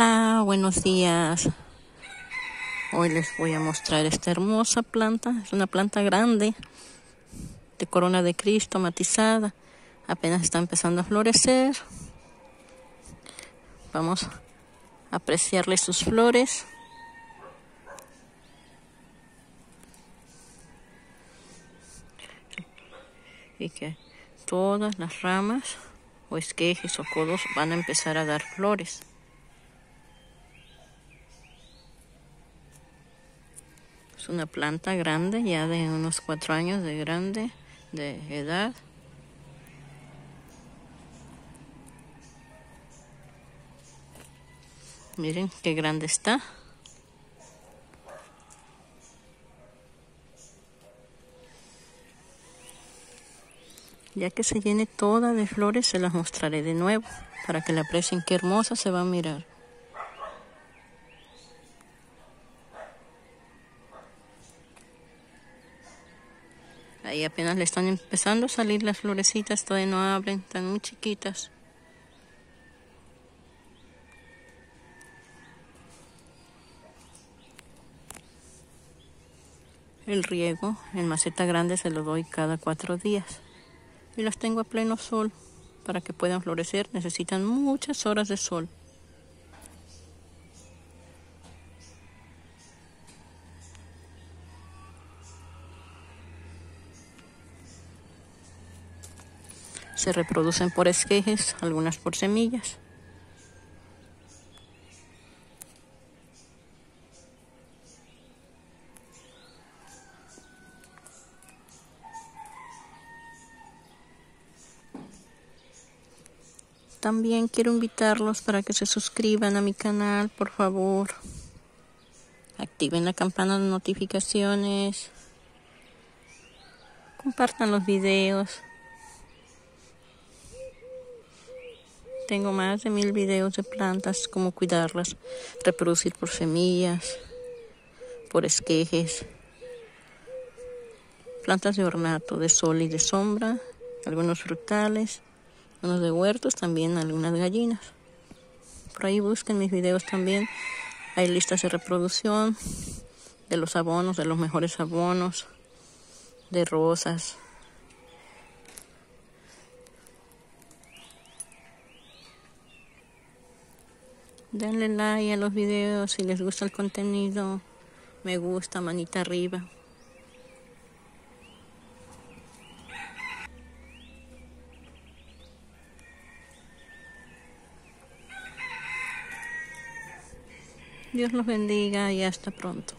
Hola, buenos días. Hoy les voy a mostrar esta hermosa planta. Es una planta grande de corona de Cristo matizada. Apenas está empezando a florecer. Vamos a apreciarle sus flores. Y que todas las ramas o esquejes o codos van a empezar a dar flores. Es una planta grande, ya de unos cuatro años de grande, de edad. Miren qué grande está. Ya que se llene toda de flores, se las mostraré de nuevo para que la aprecien qué hermosa se va a mirar. Ahí apenas le están empezando a salir las florecitas, todavía no abren, están muy chiquitas. El riego en maceta grande se lo doy cada cuatro días y las tengo a pleno sol. Para que puedan florecer necesitan muchas horas de sol. Se reproducen por esquejes, algunas por semillas. También quiero invitarlos para que se suscriban a mi canal, por favor. Activen la campana de notificaciones. Compartan los videos. Tengo más de mil videos de plantas, cómo cuidarlas, reproducir por semillas, por esquejes, plantas de ornato, de sol y de sombra, algunos frutales unos de huertos, también algunas gallinas. Por ahí busquen mis videos también. Hay listas de reproducción de los abonos, de los mejores abonos, de rosas. Denle like a los videos si les gusta el contenido. Me gusta, manita arriba. Dios los bendiga y hasta pronto.